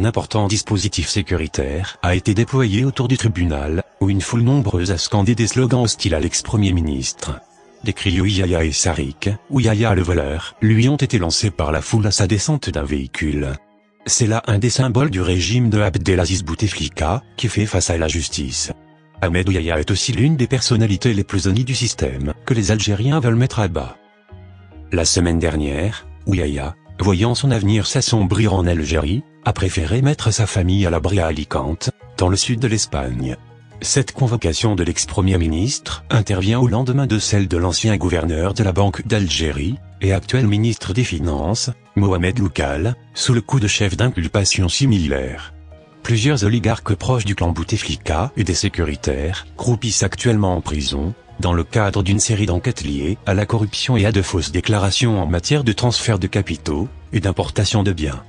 un important dispositif sécuritaire a été déployé autour du tribunal, où une foule nombreuse a scandé des slogans hostiles à l'ex-premier ministre. Des cris Ouiyaya et Sarik, Ouiyaya le voleur, lui ont été lancés par la foule à sa descente d'un véhicule. C'est là un des symboles du régime de Abdelaziz Bouteflika, qui fait face à la justice. Ahmed Ouiyaya est aussi l'une des personnalités les plus honnies du système, que les Algériens veulent mettre à bas. La semaine dernière, Ouiyaya, voyant son avenir s'assombrir en Algérie, a préféré mettre sa famille à l'abri à Alicante, dans le sud de l'Espagne. Cette convocation de l'ex-premier ministre intervient au lendemain de celle de l'ancien gouverneur de la Banque d'Algérie, et actuel ministre des Finances, Mohamed Loukal, sous le coup de chef d'inculpation similaire. Plusieurs oligarques proches du clan Bouteflika et des sécuritaires croupissent actuellement en prison, dans le cadre d'une série d'enquêtes liées à la corruption et à de fausses déclarations en matière de transfert de capitaux et d'importation de biens.